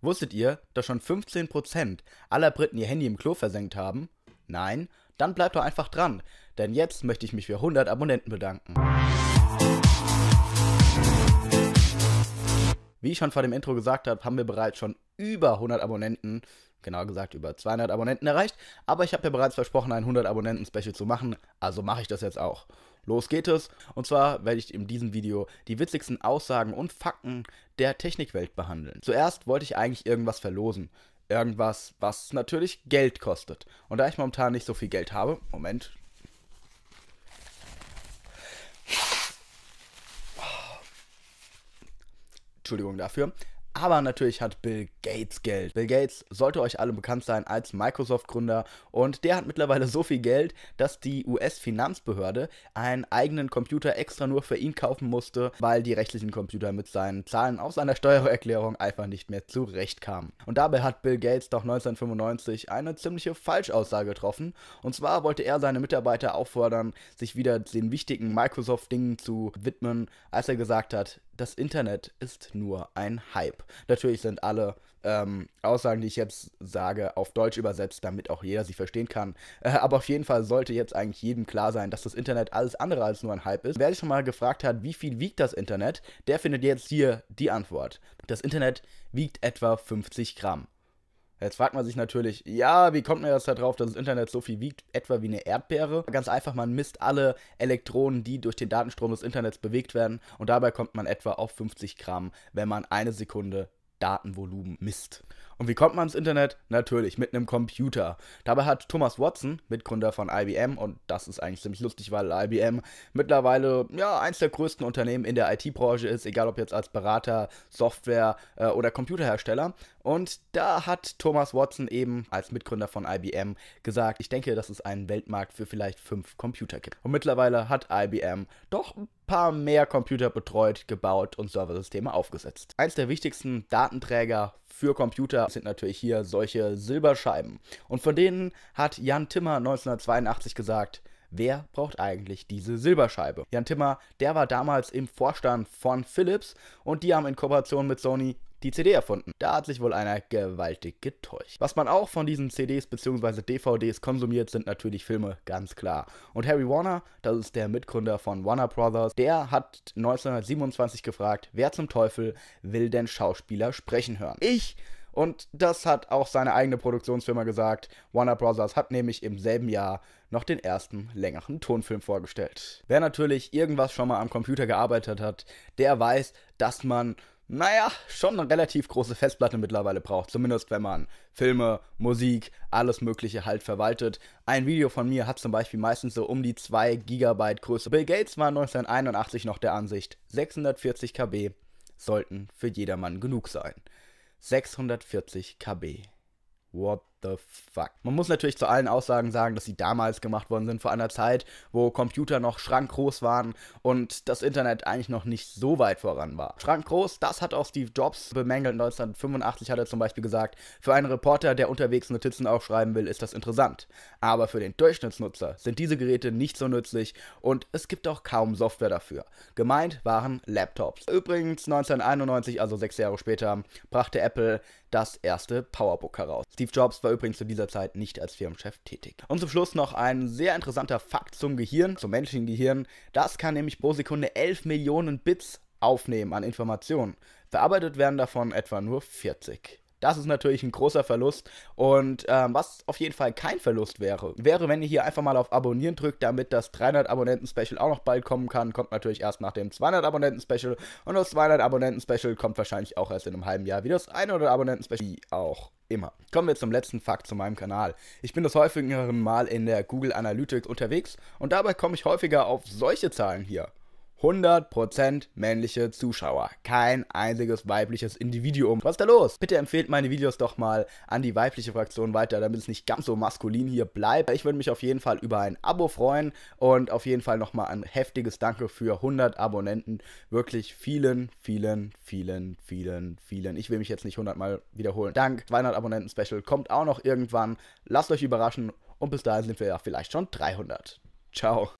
Wusstet ihr, dass schon 15% aller Briten ihr Handy im Klo versenkt haben? Nein? Dann bleibt doch einfach dran, denn jetzt möchte ich mich für 100 Abonnenten bedanken. Wie ich schon vor dem Intro gesagt habe, haben wir bereits schon über 100 Abonnenten, genau gesagt über 200 Abonnenten erreicht, aber ich habe ja bereits versprochen, ein 100 Abonnenten Special zu machen, also mache ich das jetzt auch. Los geht es. Und zwar werde ich in diesem Video die witzigsten Aussagen und Fakten der Technikwelt behandeln. Zuerst wollte ich eigentlich irgendwas verlosen. Irgendwas, was natürlich Geld kostet. Und da ich momentan nicht so viel Geld habe, Moment. Entschuldigung dafür. Aber natürlich hat Bill Gates Geld. Bill Gates sollte euch alle bekannt sein als Microsoft-Gründer und der hat mittlerweile so viel Geld, dass die US-Finanzbehörde einen eigenen Computer extra nur für ihn kaufen musste, weil die rechtlichen Computer mit seinen Zahlen aus seiner Steuererklärung einfach nicht mehr zurechtkamen. Und dabei hat Bill Gates doch 1995 eine ziemliche Falschaussage getroffen. Und zwar wollte er seine Mitarbeiter auffordern, sich wieder den wichtigen Microsoft-Dingen zu widmen, als er gesagt hat, das Internet ist nur ein Hype. Natürlich sind alle ähm, Aussagen, die ich jetzt sage, auf Deutsch übersetzt, damit auch jeder sie verstehen kann. Äh, aber auf jeden Fall sollte jetzt eigentlich jedem klar sein, dass das Internet alles andere als nur ein Hype ist. Wer sich schon mal gefragt hat, wie viel wiegt das Internet, der findet jetzt hier die Antwort. Das Internet wiegt etwa 50 Gramm. Jetzt fragt man sich natürlich, ja, wie kommt man jetzt darauf, dass das Internet so viel wiegt, etwa wie eine Erdbeere? Ganz einfach, man misst alle Elektronen, die durch den Datenstrom des Internets bewegt werden und dabei kommt man etwa auf 50 Gramm, wenn man eine Sekunde Datenvolumen misst. Und wie kommt man ins Internet? Natürlich mit einem Computer. Dabei hat Thomas Watson, Mitgründer von IBM, und das ist eigentlich ziemlich lustig, weil IBM mittlerweile ja eins der größten Unternehmen in der IT-Branche ist, egal ob jetzt als Berater, Software äh, oder Computerhersteller. Und da hat Thomas Watson eben als Mitgründer von IBM gesagt, ich denke, dass es einen Weltmarkt für vielleicht fünf Computer gibt. Und mittlerweile hat IBM doch ein paar mehr Computer betreut, gebaut und Serversysteme aufgesetzt. Eins der wichtigsten Datenträger für Computer sind natürlich hier solche Silberscheiben. Und von denen hat Jan Timmer 1982 gesagt, wer braucht eigentlich diese Silberscheibe? Jan Timmer, der war damals im Vorstand von Philips und die haben in Kooperation mit Sony die CD erfunden. Da hat sich wohl einer gewaltig getäuscht. Was man auch von diesen CDs bzw. DVDs konsumiert, sind natürlich Filme, ganz klar. Und Harry Warner, das ist der Mitgründer von Warner Brothers, der hat 1927 gefragt, wer zum Teufel will denn Schauspieler sprechen hören? Ich und das hat auch seine eigene Produktionsfirma gesagt. Warner Bros. hat nämlich im selben Jahr noch den ersten längeren Tonfilm vorgestellt. Wer natürlich irgendwas schon mal am Computer gearbeitet hat, der weiß, dass man naja, schon eine relativ große Festplatte mittlerweile braucht. Zumindest wenn man Filme, Musik, alles Mögliche halt verwaltet. Ein Video von mir hat zum Beispiel meistens so um die 2 GB Größe. Bill Gates war 1981 noch der Ansicht, 640 KB sollten für jedermann genug sein. 640 KB. What the fuck? Man muss natürlich zu allen Aussagen sagen, dass sie damals gemacht worden sind, vor einer Zeit, wo Computer noch schrankgroß waren und das Internet eigentlich noch nicht so weit voran war. Schrankgroß, das hat auch Steve Jobs bemängelt. 1985 hat er zum Beispiel gesagt, für einen Reporter, der unterwegs Notizen aufschreiben will, ist das interessant. Aber für den Durchschnittsnutzer sind diese Geräte nicht so nützlich und es gibt auch kaum Software dafür. Gemeint waren Laptops. Übrigens 1991, also sechs Jahre später, brachte Apple das erste Powerbook heraus. Steve Jobs war war übrigens zu dieser Zeit nicht als Firmenchef tätig. Und zum Schluss noch ein sehr interessanter Fakt zum Gehirn, zum menschlichen Gehirn. Das kann nämlich pro Sekunde 11 Millionen Bits aufnehmen an Informationen. Verarbeitet werden davon etwa nur 40. Das ist natürlich ein großer Verlust. Und ähm, was auf jeden Fall kein Verlust wäre, wäre, wenn ihr hier einfach mal auf Abonnieren drückt, damit das 300 Abonnenten-Special auch noch bald kommen kann. Kommt natürlich erst nach dem 200 Abonnenten-Special. Und das 200 Abonnenten-Special kommt wahrscheinlich auch erst in einem halben Jahr, wie das 100 Abonnenten-Special auch immer. Kommen wir zum letzten Fakt zu meinem Kanal. Ich bin das häufigeren Mal in der Google Analytics unterwegs und dabei komme ich häufiger auf solche Zahlen hier. 100% männliche Zuschauer. Kein einziges weibliches Individuum. Was ist da los? Bitte empfehlt meine Videos doch mal an die weibliche Fraktion weiter, damit es nicht ganz so maskulin hier bleibt. Ich würde mich auf jeden Fall über ein Abo freuen und auf jeden Fall nochmal ein heftiges Danke für 100 Abonnenten. Wirklich vielen, vielen, vielen, vielen, vielen. Ich will mich jetzt nicht 100 Mal wiederholen. Dank 200 Abonnenten Special kommt auch noch irgendwann. Lasst euch überraschen und bis dahin sind wir ja vielleicht schon 300. Ciao.